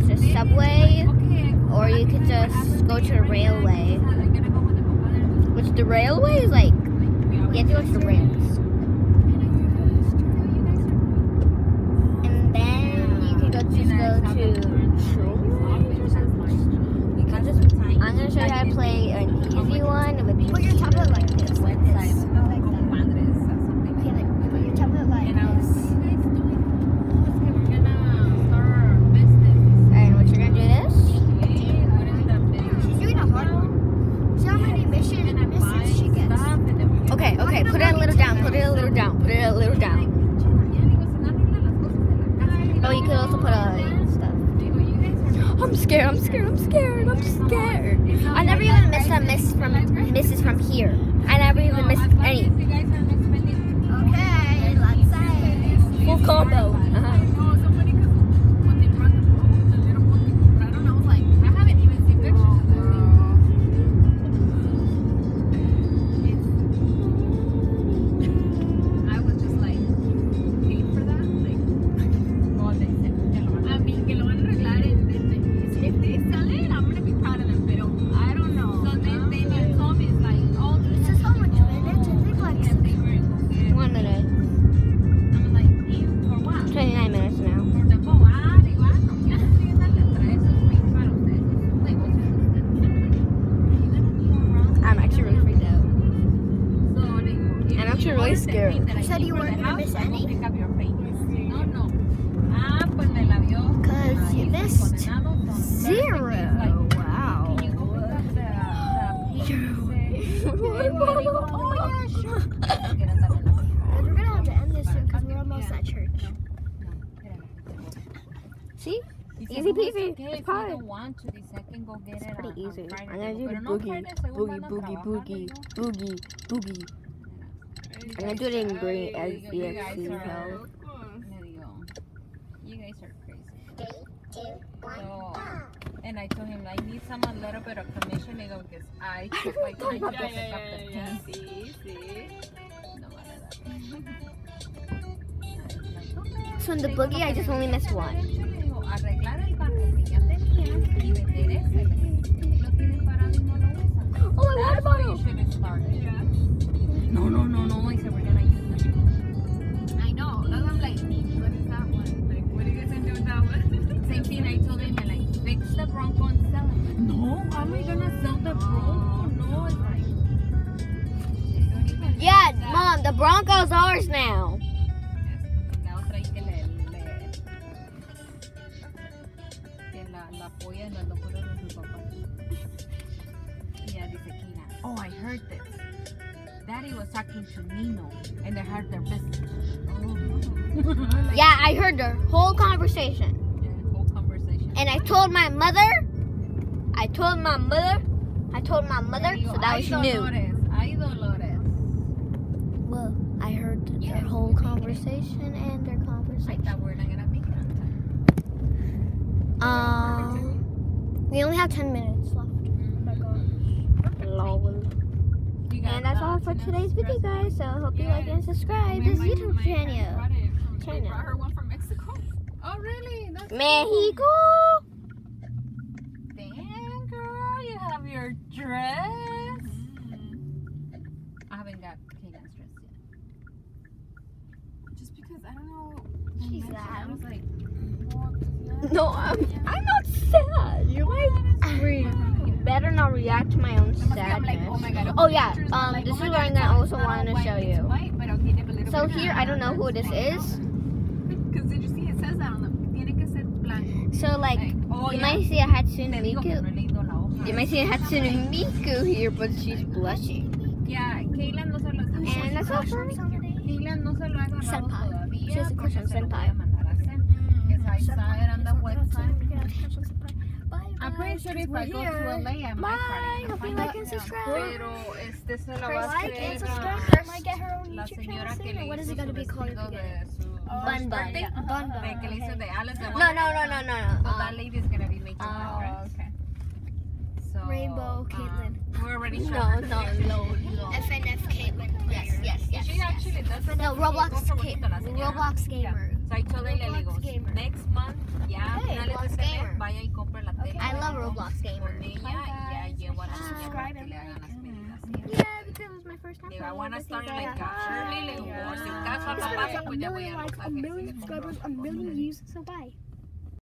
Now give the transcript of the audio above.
go to the subway, or you could just go to the railway. Which the railway is like. You have to go to the rails. And then you can go just go to. I'm gonna show you how to play an easy one with Put your tablet like this. Like this. Website. Like that. Okay, like put your tablet like this. And what you're gonna do this? She's doing a hard one. See how many mission, misses she gets. Okay, okay, put it a little down, put it a little down, put it down. Oh, you could also put a stuff. I'm scared, I'm scared, I'm scared, I'm scared. I never even missed a miss from misses from here. I never even missed any. Okay, let's say. Full combo. Really scared. You said you weren't gonna miss any. No, no. Ah, pues me la vio. Because you missed zero. Wow. We're gonna have to end this soon because we're almost at church. See? Easy "Oh, peasy. it's okay It's if you fine." don't want to, this I can go get it pretty on- on easy. Friday." I'm gonna do Pero the no, boogie, boogie, boogie, boogie, boogie, boogie. I'm gonna do it in green as You guys EXC are- help. Le you guys are crazy. So, and I told him, I need some a little bit of commission, digo, because I took my time to pick up the things. No matter. So in the boogie, I just only missed one. Digo, arreglar el barco que ya tenían y vender ese. Lo tienen parado y no lo usan. Oh, my water That's where you bottle. Should have. No, no, no, no. I we're gonna use them. I know. That's I'm like, what is that one? Like, what are you guys gonna do with that one? Same thing I told him, like, fix the Bronco and sell it. No, how am I gonna sell the Bronco? No, it's like. they don't even Yeah, mom, the Bronco's ours now. La otra ahí que le, le que la, la apoya en las locuras de su papá. Y ella dice, Kina, oh, I heard this. Daddy was talking to Nino and they heard their business. Oh. Yeah, I heard their whole conversation. Yeah, whole conversation. And I told my mother, I told my mother, I told my mother, Le so that was she knew. Ay, Dolores. Well, I heard their whole made it. conversation and their I conversation. thought we were not gonna make it on time. Um, we only have 10 minutes left. Oh my gosh. Lol. You got And that's all for today's video, guys. So hope you like and subscribe to this YouTube channel. Channel. one from Mexico. Oh, really? That's Mexico. Damn, girl, you have your dress. Mm. I haven't got Kagan's dress yet. Just because I don't know. She's I was like, No, I'm, I'm not sad. You're like free. You better not know, react to my own sadness. oh my god. Oh yeah, um, this is what I'm also wanted to show you. So here, I don't know who this is. Because did you see it says that on the. Tiene que ser blanco. So like, oh, you yeah. might see a Hatsune Miku. no he leído la hoja. You might see a Hatsune Miku here, but she's blushing. Yeah, Kayla no se lo And that's all for me. Kayla no se lo ha agarrado Senpai. todavía. She has a crush on porque se lo senpai. a mandar a hacer. Yes, I saw it on the website pretty sure if I go to LA, I might Hope you like and subscribe. like and subscribe. might get her own YouTube channel soon. What is it going to be called? Oh, bun Bun. Uh-huh. Bun Bun. No, no, no, no, no. So that uh-huh. is going to be making oh, progress. Rainbow Caitlyn. We're already sure. No, no, no, no. FNF Caitlyn. Yes, yes, yes. She actually does. No, Roblox. Roblox gamer. So I told Roblox gamer. next month, yeah. finales de este vaya y compre la I love Roblox gamer. Yeah, yeah, and subscribe. Mm-hmm. Yeah, because it was my first time. Digo, I want oh, to start like capture. Si caso no pasa, pues ya voy a. Like a million subscribers, a million views, so bye.